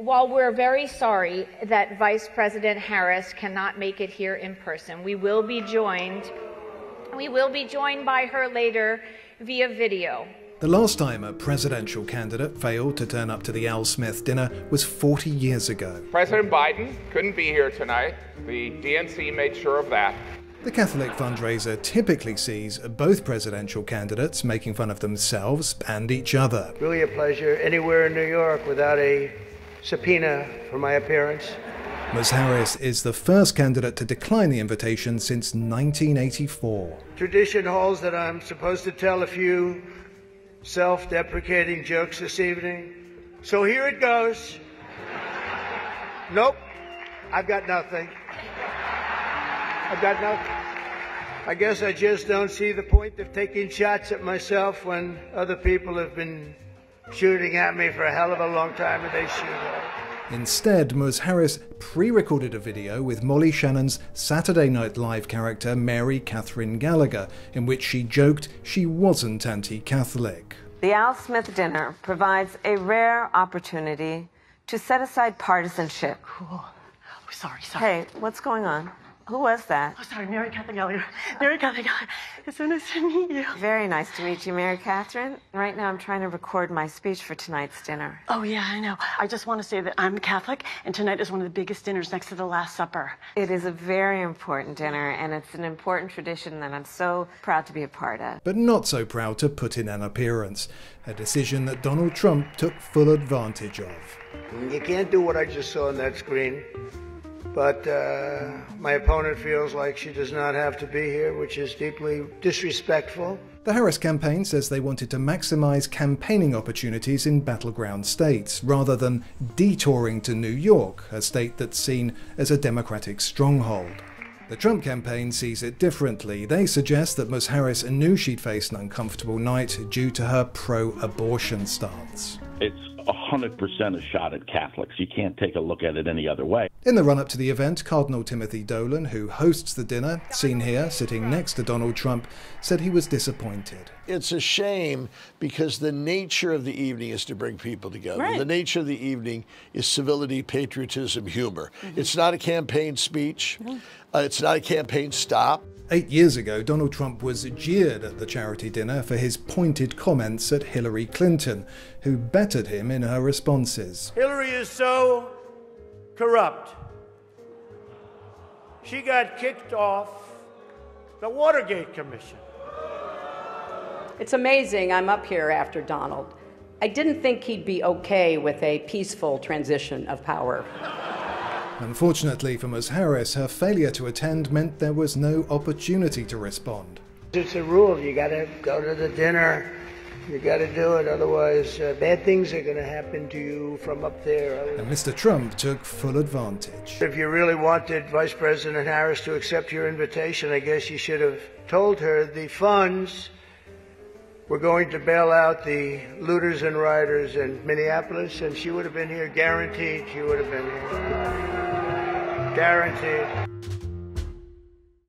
While we're very sorry that Vice President Harris cannot make it here in person, we will be joined we will be joined by her later via video. The last time a presidential candidate failed to turn up to the Al Smith dinner was 40 years ago. President Biden couldn't be here tonight. The DNC made sure of that. The Catholic fundraiser typically sees both presidential candidates making fun of themselves and each other. Really a pleasure anywhere in New York without a subpoena for my appearance. Ms. Harris is the first candidate to decline the invitation since 1984. Tradition holds that I'm supposed to tell a few self deprecating jokes this evening. So here it goes. Nope, I've got nothing. I've got nothing. I guess I just don't see the point of taking shots at myself when other people have been shooting at me for a hell of a long time and they shoot at. Instead, Ms. Harris pre recorded a video with Molly Shannon's Saturday Night Live character Mary Catherine Gallagher, in which she joked she wasn't anti Catholic. The Al Smith dinner provides a rare opportunity to set aside partisanship. Cool. Oh, sorry, sorry. Hey, what's going on? Who was that? Oh, sorry, Mary Catherine Gallagher. Mary Catherine Gallagher. It's so nice to meet you. Very nice to meet you, Mary Catherine. Right now, I'm trying to record my speech for tonight's dinner. Oh, yeah, I know. I just want to say that I'm Catholic, and tonight is one of the biggest dinners next to the Last Supper. It is a very important dinner, and it's an important tradition that I'm so proud to be a part of. But not so proud to put in an appearance, a decision that Donald Trump took full advantage of. You can't do what I just saw on that screen. But uh, my opponent feels like she does not have to be here, which is deeply disrespectful. The Harris campaign says they wanted to maximize campaigning opportunities in battleground states, rather than detouring to New York, a state that's seen as a Democratic stronghold. The Trump campaign sees it differently. They suggest that Ms. Harris knew she'd face an uncomfortable night due to her pro abortion stance. It's 100% a shot at Catholics. You can't take a look at it any other way. In the run up to the event, Cardinal Timothy Dolan, who hosts the dinner, seen here sitting next to Donald Trump, said he was disappointed. It's a shame because the nature of the evening is to bring people together. Right. The nature of the evening is civility, patriotism, humor. Mm-hmm. It's not a campaign speech, mm-hmm. uh, it's not a campaign stop. Eight years ago, Donald Trump was jeered at the charity dinner for his pointed comments at Hillary Clinton, who bettered him in her responses. Hillary is so corrupt. She got kicked off the Watergate Commission. It's amazing I'm up here after Donald. I didn't think he'd be okay with a peaceful transition of power. Unfortunately for Ms. Harris, her failure to attend meant there was no opportunity to respond. It's a rule. You got to go to the dinner. You got to do it, otherwise, uh, bad things are going to happen to you from up there. And Mr. Trump took full advantage. If you really wanted Vice President Harris to accept your invitation, I guess you should have told her the funds were going to bail out the looters and rioters in Minneapolis, and she would have been here guaranteed. She would have been here. Guaranteed.